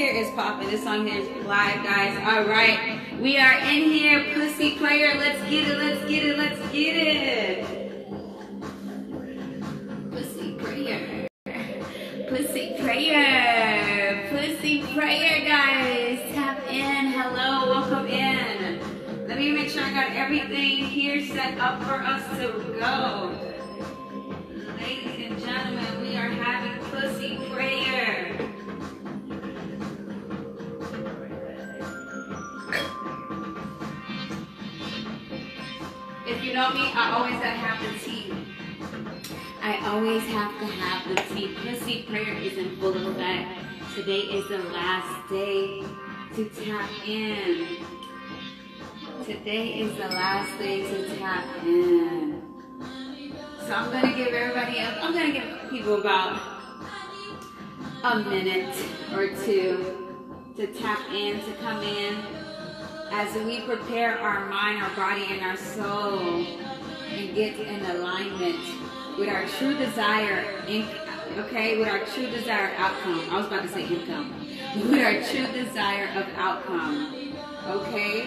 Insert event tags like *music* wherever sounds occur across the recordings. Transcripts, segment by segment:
here is popping. This song here is live, guys. All right. We are in here. Pussy Prayer. Let's get it. Let's get it. Let's get it. Pussy prayer. Pussy prayer. Pussy prayer, guys. Tap in. Hello. Welcome in. Let me make sure I got everything here set up for us to go. Me, I always gotta have the tea. I always have to have the tea. Pussy prayer is in full effect. Today is the last day to tap in. Today is the last day to tap in. So I'm gonna give everybody, i I'm gonna give people about a minute or two to tap in, to come in as we prepare our mind, our body, and our soul and get in alignment with our true desire, okay, with our true desire outcome. I was about to say income. *laughs* With our true desire of outcome, okay?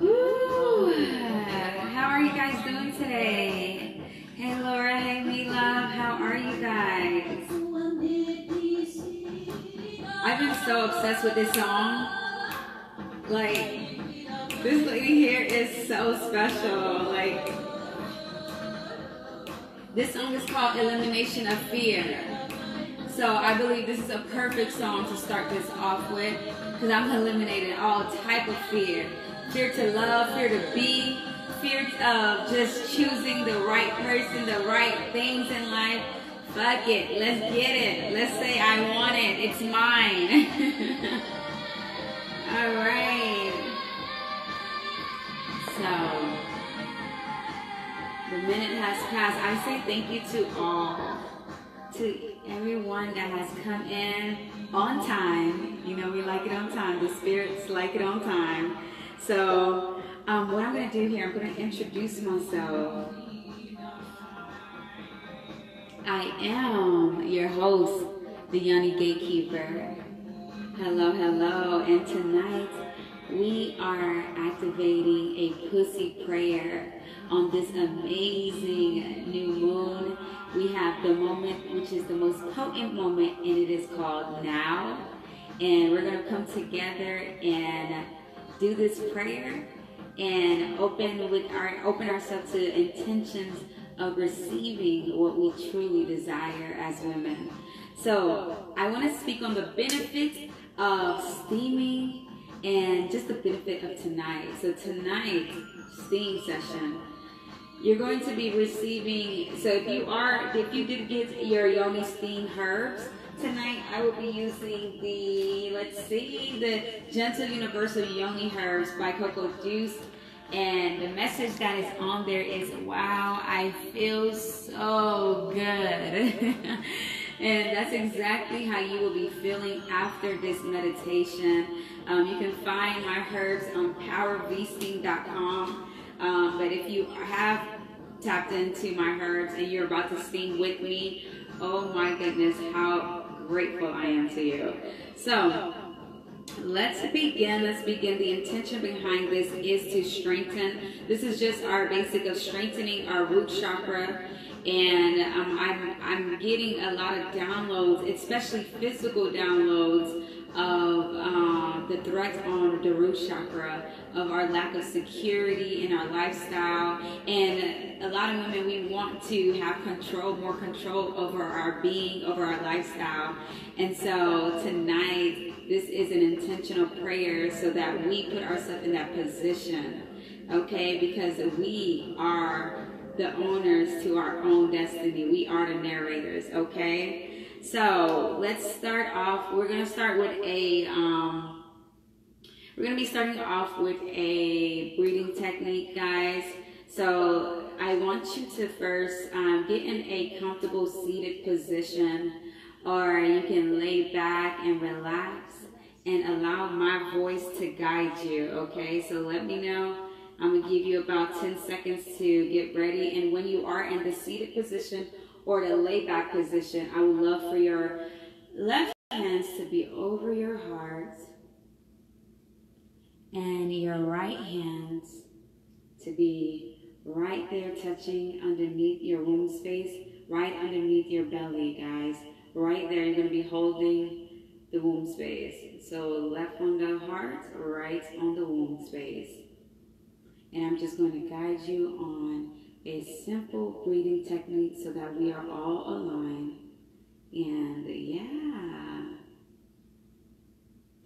Ooh, how are you guys doing today? Hey Laura, hey me love, how are you guys? So obsessed with this song. Like, this lady here is so special. Like, this song is called Elimination of Fear. So I believe this is a perfect song to start this off with because I'm eliminating all type of fear. Fear to love, fear to be, fear of just choosing the right person, the right things in life. Fuck it, let's get it. Let's say I want it, it's mine. *laughs* all right. So, the minute has passed. I say thank you to all, to everyone that has come in on time. You know, we like it on time. The spirits like it on time. So, um, what I'm going to do here, I'm going to introduce myself. I am your host, the Yoni Gatekeeper. Hello, hello. And tonight, we are activating a pussy prayer on this amazing new moon. We have the moment, which is the most potent moment, and it is called now. And we're going to come together and do this prayer and open with our open ourselves to intentions of receiving what we truly desire as women. So I want to speak on the benefits of steaming and just the benefit of tonight. So tonight, steam session, you're going to be receiving, so if you are, if you did get your yoni steam herbs, tonight I will be using the, let's see, the Gentle Universal Yoni Herbs by Coco Juice. And the message that is on there is, wow, I feel so good. *laughs* and that's exactly how you will be feeling after this meditation. Um, you can find my herbs on powervsteam.com. Um, but if you have tapped into my herbs and you're about to steam with me, oh my goodness, how grateful I am to you. So, let's begin. Let's begin. The intention behind this is to strengthen. This is just our basic of strengthening our root chakra. And um, I'm, I'm getting a lot of downloads, especially physical downloads of um, the threat on the root chakra, of our lack of security in our lifestyle. And a lot of women, we want to have control, more control over our being, over our lifestyle. And so tonight, this is an intentional prayer so that we put ourselves in that position, okay? Because we are the owners to our own destiny. We are the narrators, okay? So let's start off. We're going to start with a, um, we're going to be starting off with a breathing technique, guys. So I want you to first um, get in a comfortable seated position or you can lay back and relax and allow my voice to guide you, okay? So let me know. I'm going to give you about 10 seconds to get ready. And when you are in the seated position or the lay back position, I would love for your left hands to be over your heart and your right hands to be right there touching underneath your womb space, right underneath your belly, guys. Right there, you're going to be holding the womb space. So left on the heart, right on the womb space. And I'm just going to guide you on a simple breathing technique so that we are all aligned. And yeah.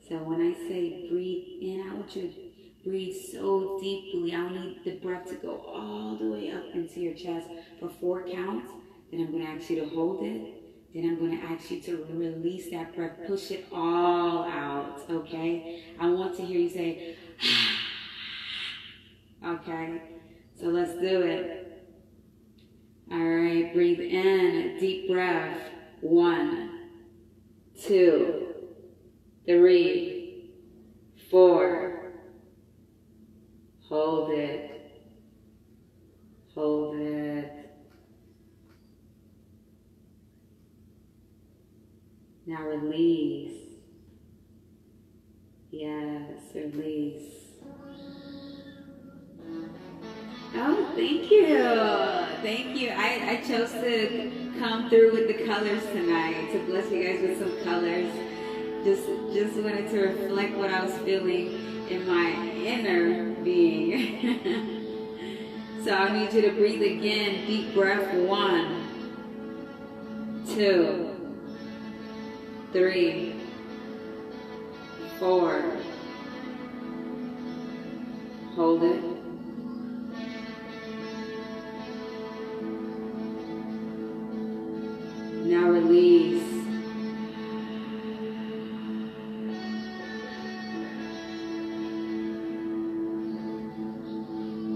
So when I say breathe in, I want you to breathe so deeply. I need the breath to go all the way up into your chest for four counts. Then I'm going to ask you to hold it. Then I'm going to ask you to release that breath. Push it all out, okay? I want to hear you say, *sighs* okay? So let's do it. All right, breathe in, deep breath. One, two, three, four. Hold it. Hold it. Now release. Yes, release. Oh, thank you. Thank you. I, I chose to come through with the colors tonight to bless you guys with some colors. Just just wanted to reflect what I was feeling in my inner being. *laughs* so I need you to breathe again. Deep breath. One, two, three, four. Hold it. Now release.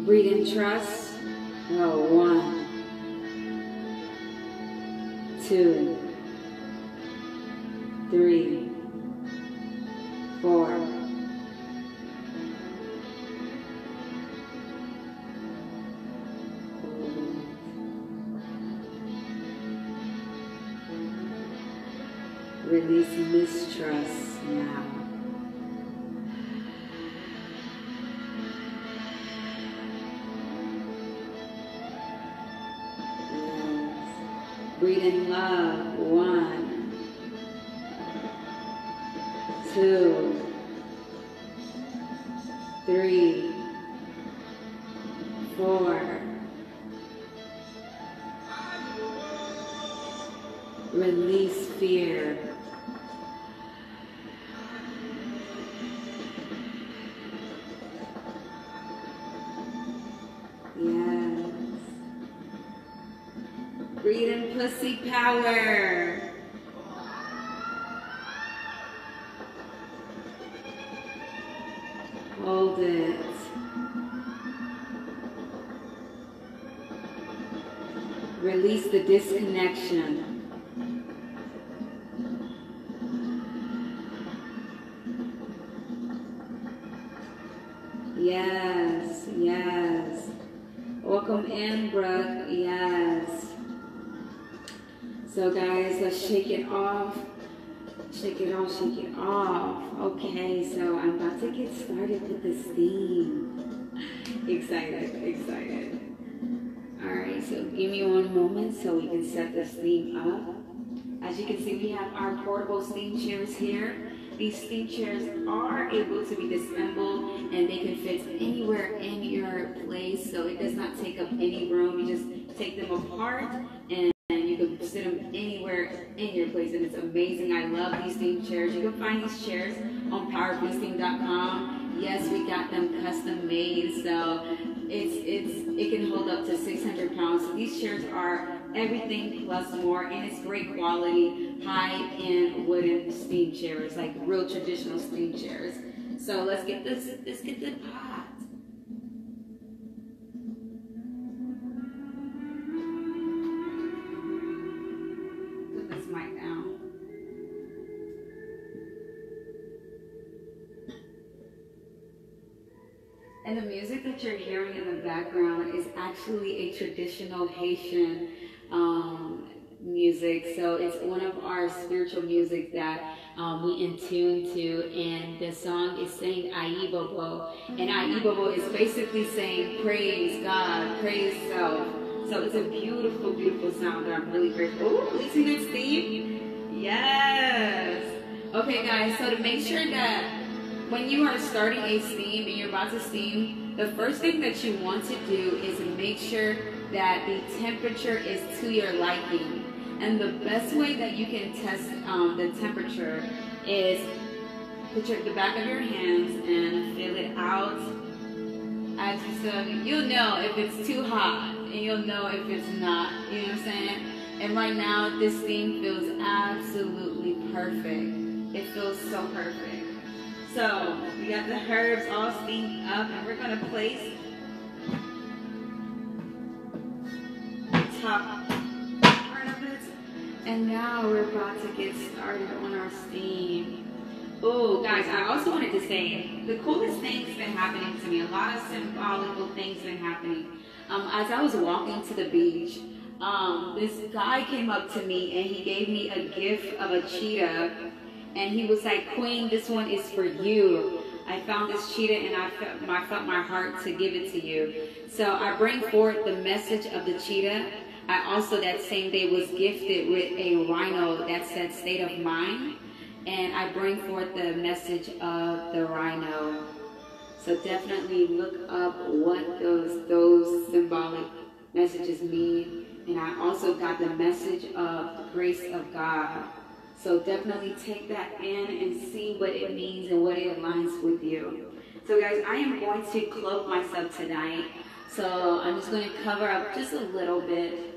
Breathe in trust. Three, four. Breathe in pussy power. Hold it. Release the disconnection. Shake it off. Shake it off, shake it off. Okay, so I'm about to get started with this theme. *laughs* Excited, excited. All right, so give me one moment so we can set this theme up. As you can see, we have our portable steam chairs here. These steam chairs are able to be disassembled and they can fit anywhere in your place, so it does not take up any room. You just take them apart sit them anywhere in your place, and it's amazing. I love these steam chairs. You can find these chairs on powervsteam.com. Yes, we got them custom made, so it's it's it can hold up to 600 pounds. So these chairs are everything plus more, and it's great quality, high-end wooden steam chairs, like real traditional steam chairs. So let's get this. Let's get the. And the music that you're hearing in the background is actually a traditional Haitian um, music. So it's one of our spiritual music that um, we in tune to, and the song is saying Ayibobo, and Ayibobo is basically saying praise God, praise self. So it's a beautiful, beautiful sound that I'm really grateful. Oh, you see that, Steve? Yes. Okay, guys. So to make sure that when you are starting a steam and you're about to steam, the first thing that you want to do is make sure that the temperature is to your liking. And the best way that you can test um, the temperature is put your, the back of your hands and feel it out. As you said, you'll know if it's too hot and you'll know if it's not. You know what I'm saying? And right now, this steam feels absolutely perfect. It feels so perfect. So we got the herbs all steamed up and we're gonna place the top part of it. And now we're about to get started on our steam. Oh, guys, I also wanted to say the coolest thing's been happening to me. A lot of symbolical things been happening. Um, as I was walking to the beach, um, this guy came up to me and he gave me a gift of a cheetah and he was like, Queen, this one is for you. I found this cheetah and I felt, I felt my heart to give it to you. So I bring forth the message of the cheetah. I also that same day was gifted with a rhino that said state of mind. And I bring forth the message of the rhino. So definitely look up what those those symbolic messages mean. And I also got the message of grace of God. So definitely take that in and see what it means and what it aligns with you. So guys, I am going to cloak myself tonight. So I'm just going to cover up just a little bit.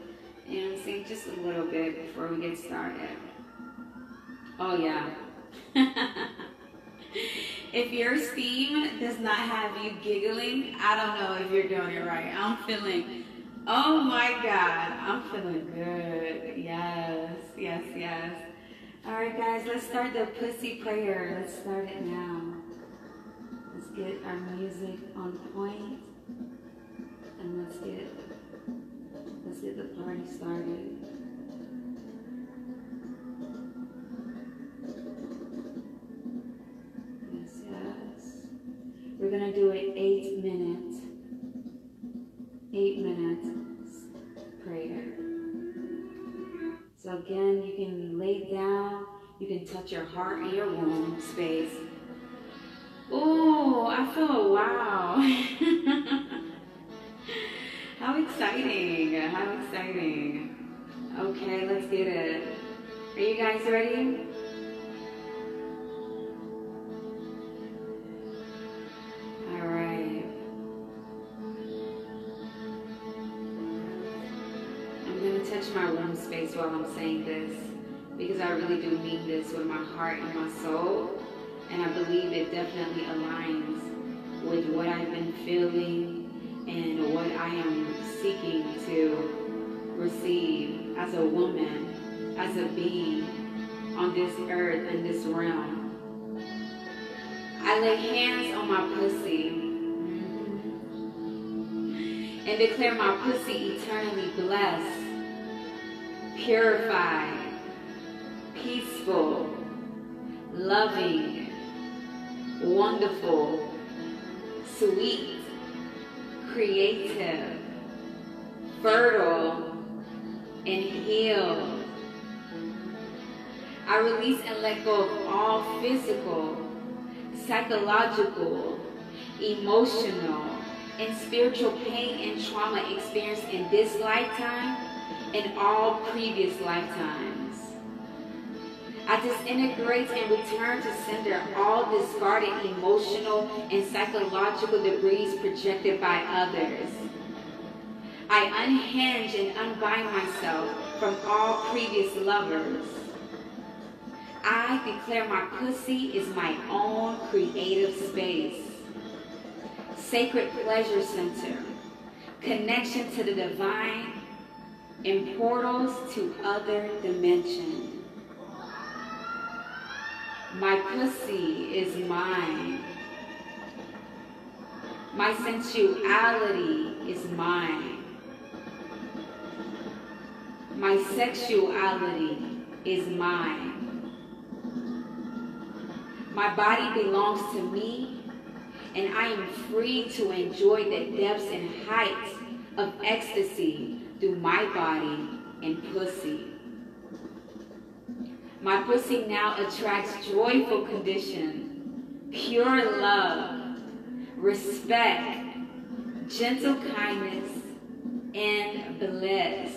You know what I'm saying? Just a little bit before we get started. Oh yeah. *laughs* if your steam does not have you giggling, I don't know if you're doing it right. I'm feeling, oh my God, I'm feeling good. Yes, yes, yes. All right, guys, let's start the pussy prayer. Let's start it now. Let's get our music on point, and let's get let's get the party started. Yes, yes. We're gonna do it eight minutes. Eight minutes prayer. Again, you can lay down, you can touch your heart and your womb space. Oh, I feel a wow. *laughs* How exciting, how exciting. Okay, let's get it. Are you guys ready? Saying this because I really do mean this with my heart and my soul. And I believe it definitely aligns with what I've been feeling and what I am seeking to receive as a woman, as a being on this earth and this realm. I lay hands on my pussy and declare my pussy eternally blessed purified, peaceful, loving, wonderful, sweet, creative, fertile, and healed. I release and let go of all physical, psychological, emotional, and spiritual pain and trauma experienced in this lifetime in all previous lifetimes. I disintegrate and return to sender all discarded emotional and psychological debris projected by others. I unhinge and unbind myself from all previous lovers. I declare my pussy is my own creative space, sacred pleasure center, connection to the divine, and portals to other dimensions. My pussy is mine. My sensuality is mine. My sexuality is mine. My body belongs to me, and I am free to enjoy the depths and heights of ecstasy through my body and pussy. My pussy now attracts joyful condition, pure love, respect, gentle kindness, and bliss.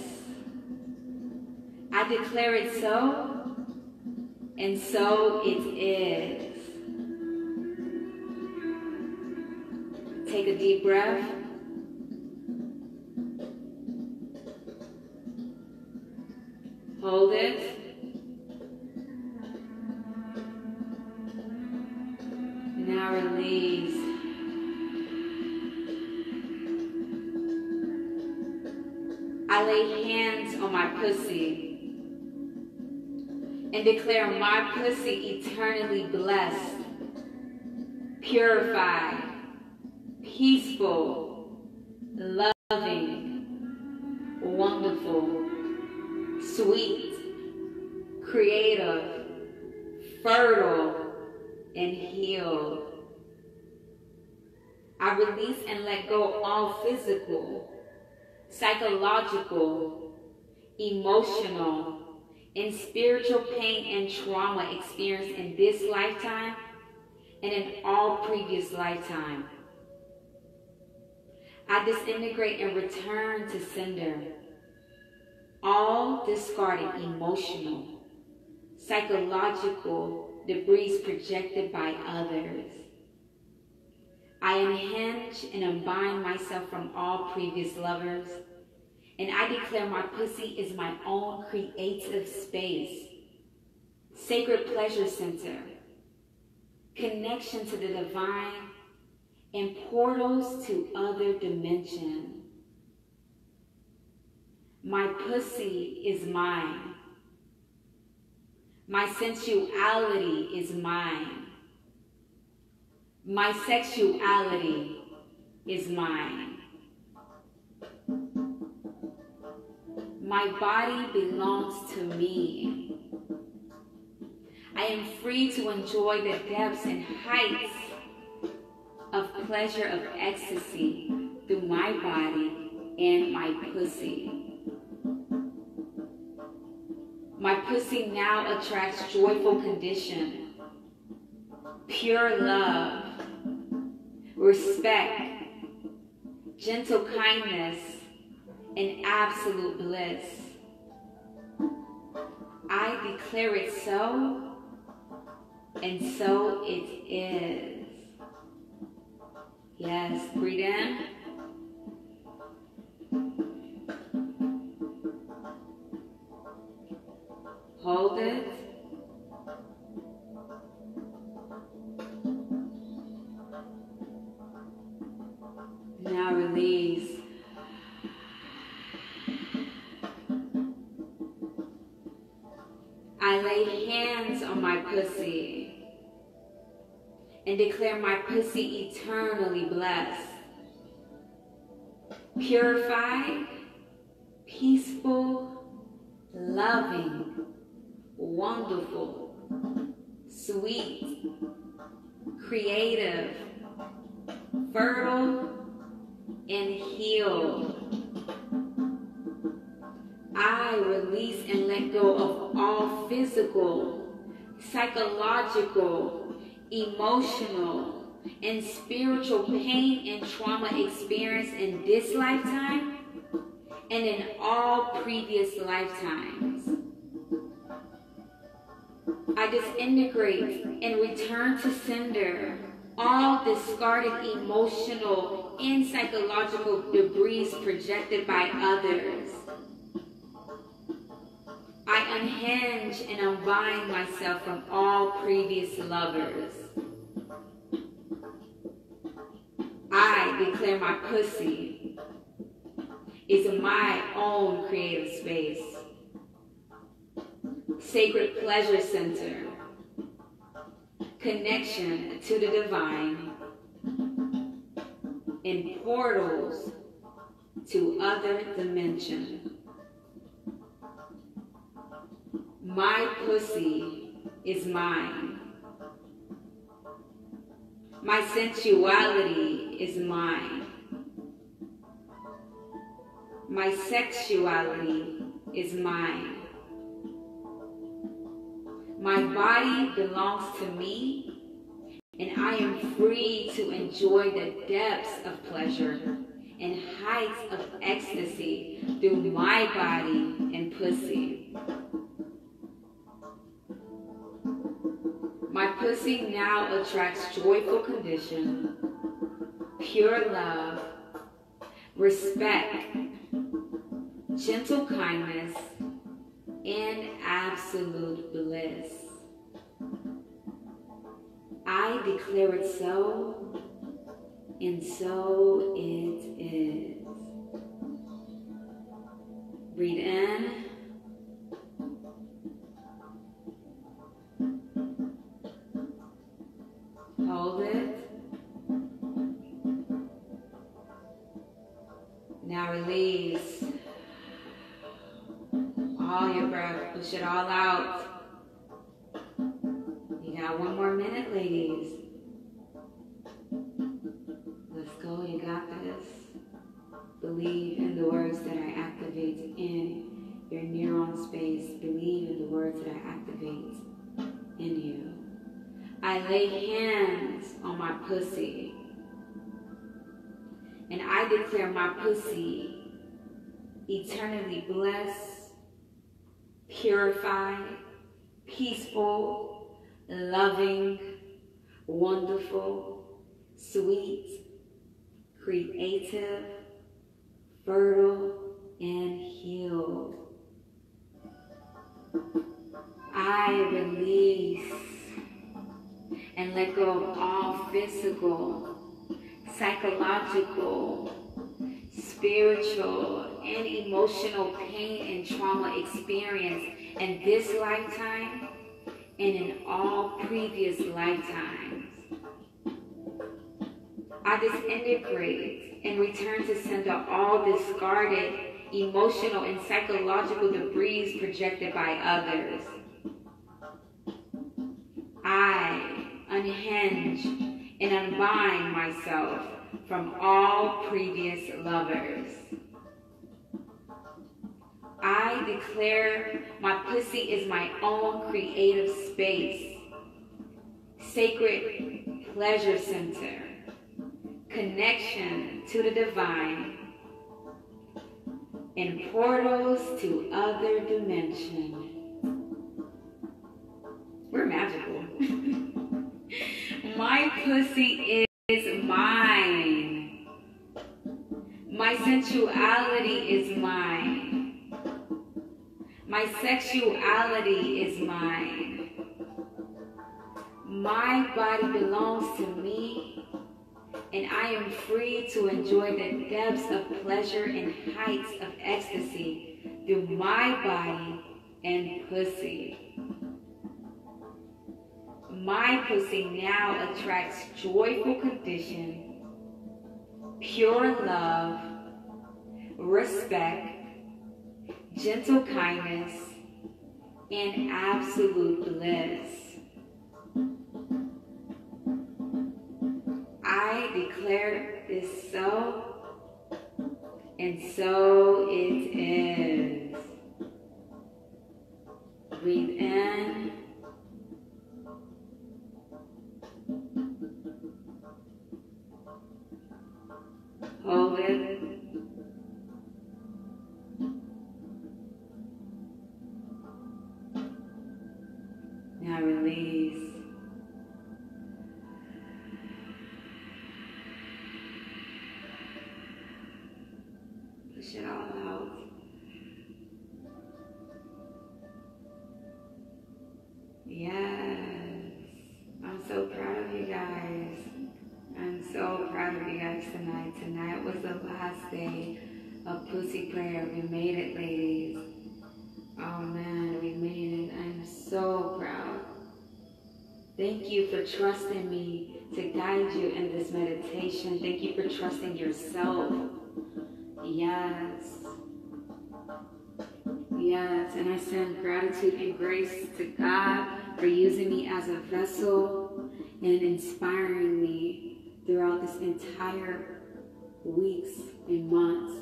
I declare it so, and so it is. Take a deep breath. Pussy eternally blessed, purified, peaceful, loving, wonderful, sweet, creative, fertile, and healed. I release and let go all physical, psychological, emotional, and spiritual pain and trauma experienced in this lifetime and in all previous lifetime. I disintegrate and return to sender all discarded emotional, psychological debris projected by others. I unhinge and unbind myself from all previous lovers, and I declare my pussy is my own creative space, sacred pleasure center, connection to the divine, and portals to other dimensions. My pussy is mine. My sensuality is mine. My sexuality is mine. My body belongs to me. I am free to enjoy the depths and heights of pleasure of ecstasy through my body and my pussy. My pussy now attracts joyful condition, pure love, respect, gentle kindness, and absolute bliss. I declare it so, and so it is. Yes, breathe in. Hold it. Now release. My pussy and declare my pussy eternally blessed, purified, peaceful, loving, wonderful, sweet, creative, fertile, and healed. I release and let go of all physical, psychological, emotional, and spiritual pain and trauma experienced in this lifetime and in all previous lifetimes. I disintegrate and return to sender all discarded emotional and psychological debris projected by others. I unhinge and unbind myself from all previous lovers. I declare my pussy is my own creative space sacred pleasure center, connection to the divine, and portals to other dimensions. My pussy is mine. My sensuality is mine. My sexuality is mine. My body belongs to me, and I am free to enjoy the depths of pleasure and heights of ecstasy through my body and pussy. Pussy now attracts joyful condition, pure love, respect, gentle kindness, and absolute bliss. I declare it so, and so it is. Breathe in. Hold it. Now release all your breath. Push it all out. You got one more minute, ladies. Let's go. You got this. Believe in the words that I activate in your neuron space. Believe in the words that I activate in you. I lay hands on my pussy. And I declare my pussy eternally blessed, purified, peaceful, loving, wonderful, sweet, creative, fertile, and healed. I release and let go of all physical, psychological, spiritual, and emotional pain and trauma experienced in this lifetime and in all previous lifetimes. I disintegrate and return to sender all discarded emotional and psychological debris projected by others. I unhinge and unbind myself from all previous lovers. I declare my pussy is my own creative space, sacred pleasure center, connection to the divine, and portals to other dimensions. We're magical. *laughs* My pussy is mine. My sensuality is mine. My sexuality is mine. My body belongs to me, and I am free to enjoy the depths of pleasure and heights of ecstasy through my body and pussy. My pussy now attracts joyful condition, pure love, respect, gentle kindness, and absolute bliss. I declare this so, and so it is. Breathe in. Oh, Hold for trusting me to guide you in this meditation. Thank you for trusting yourself. Yes. Yes, and I send gratitude and grace to God for using me as a vessel and inspiring me throughout this entire weeks and months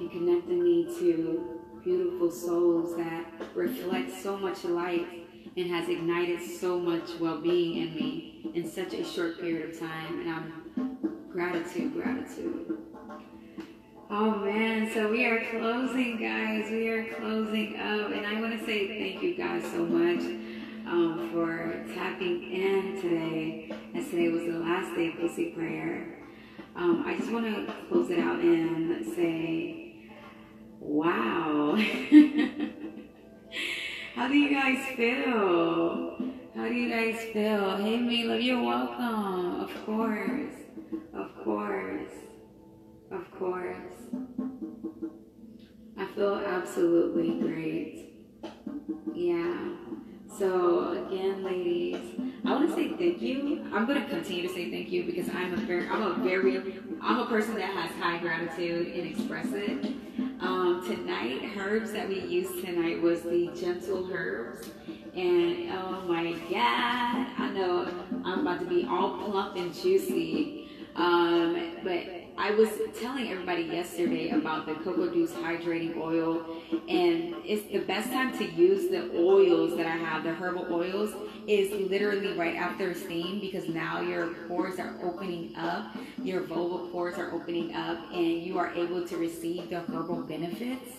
and connecting me to beautiful souls that reflect so much light and has ignited so much well-being in me in such a short period of time and I'm gratitude gratitude Oh man, so we are closing, guys. We are closing up, and I want to say thank you guys so much um, for tapping in today. As today was the last day of Pussy Prayer. Um, I just want to close it out and say, wow. *laughs* How do you guys feel? How do you guys feel? Hey, Mila, you're welcome. Of course. Of course. Of course. I feel absolutely great. Yeah. So again, ladies, I want to say thank you. I'm going to continue to say thank you because I'm a very, I'm a very, I'm a person that has high gratitude and express it. Um, tonight, herbs that we used tonight was the gentle herbs, and oh my god, I know I'm about to be all plump and juicy. Um, but I was telling everybody yesterday about the cocoa juice hydrating oil, and it's the best time to use the oils that I have, the herbal oils, is literally right after steam because now your pores are opening up, your vulva pores are opening up, and you are able to receive the herbal benefits.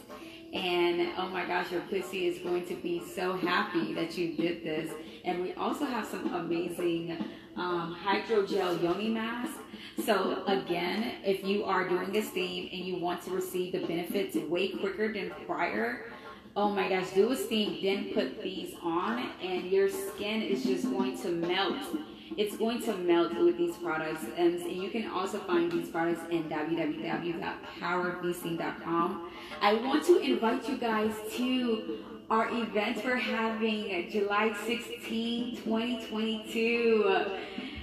And oh my gosh, your pussy is going to be so happy that you did this. And we also have some amazing um, hydrogel yoni mask so again, if you are doing a steam and you want to receive the benefits way quicker than prior, oh my gosh, do a steam, then put these on and your skin is just going to melt. It's going to melt with these products. And you can also find these products in www.powervsteam.com. I want to invite you guys to our event we're having July 16, 2022.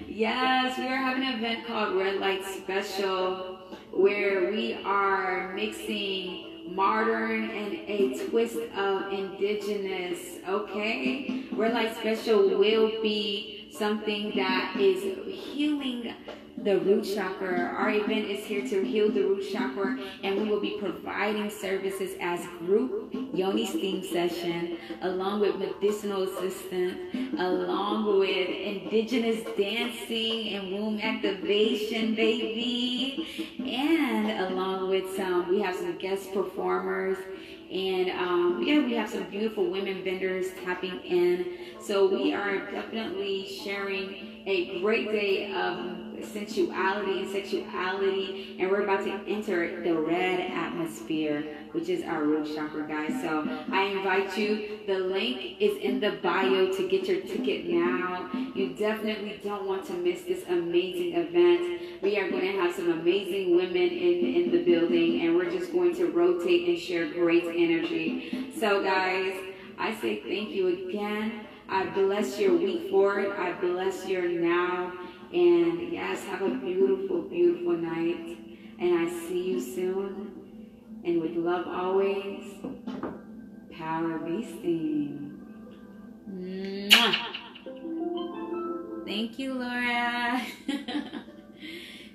Yes, we are having an event called Red Light Special where we are mixing modern and a twist of indigenous. Okay, Red Light Special will be something that is healing the root chakra. Our event is here to heal the root chakra, and we will be providing services as group yoni steam session, along with medicinal assistance, along with indigenous dancing and womb activation, baby, and along with some, we have some guest performers. And um, yeah, we have some beautiful women vendors tapping in. So we are definitely sharing a great day of sensuality and sexuality, and we're about to enter the red atmosphere, which is our root chakra, guys. So I invite you. The link is in the bio to get your ticket now. You definitely don't want to miss this amazing event. We are going to have some amazing women in, in the building, and we're just going to rotate and share great energy. So, guys, I say thank you again. I bless your week forward. I bless your now. And yes, have a beautiful, beautiful night. And I see you soon. And with love always, Power VSTEAM. Mwah. Thank you, Laura. *laughs*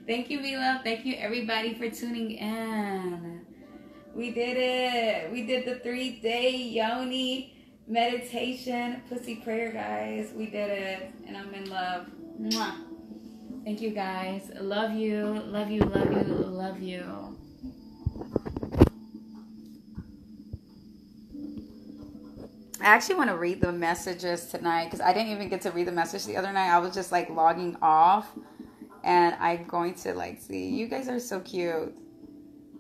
Thank you, Mila. Thank you, everybody, for tuning in. We did it. We did the three day Yoni meditation, pussy prayer, guys. We did it. And I'm in love. Mwah. Thank you guys. Love you. Love you. Love you. Love you. I actually want to read the messages tonight because I didn't even get to read the message the other night. I was just like logging off and I'm going to like see. You guys are so cute.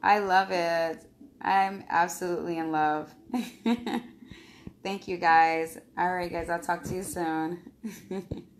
I love it. I'm absolutely in love. *laughs* Thank you guys. All right, guys. I'll talk to you soon. *laughs*